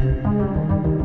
아